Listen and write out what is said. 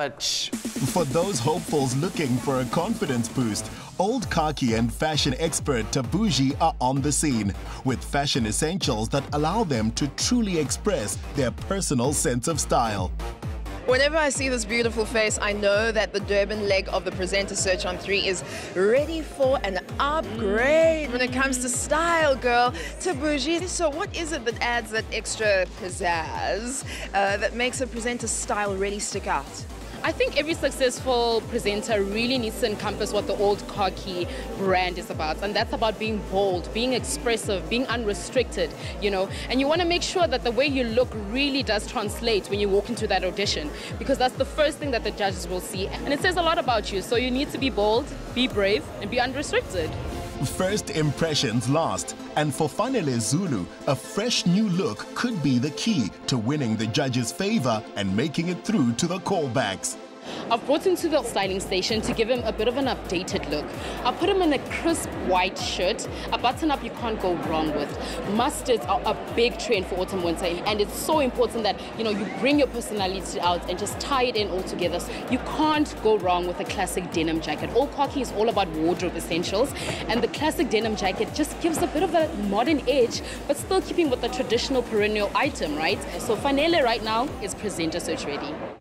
But For those hopefuls looking for a confidence boost, Old Khaki and fashion expert Tabuji are on the scene with fashion essentials that allow them to truly express their personal sense of style. Whenever I see this beautiful face, I know that the Durban leg of the presenter search on 3 is ready for an upgrade when it comes to style, girl. Tabuji, so what is it that adds that extra pizzazz uh, that makes a presenter's style really stick out? I think every successful presenter really needs to encompass what the old khaki brand is about. And that's about being bold, being expressive, being unrestricted, you know. And you want to make sure that the way you look really does translate when you walk into that audition. Because that's the first thing that the judges will see. And it says a lot about you. So you need to be bold, be brave, and be unrestricted. First impressions last, and for Fanele Zulu, a fresh new look could be the key to winning the judges' favor and making it through to the callbacks. I've brought him to the styling station to give him a bit of an updated look. I put him in a crisp white shirt, a button up you can't go wrong with. Mustards are a big trend for autumn winter and it's so important that you know you bring your personality out and just tie it in all together. So you can't go wrong with a classic denim jacket. Old Khaki is all about wardrobe essentials and the classic denim jacket just gives a bit of a modern edge but still keeping with the traditional perennial item, right? So Fanele right now is presenter search ready.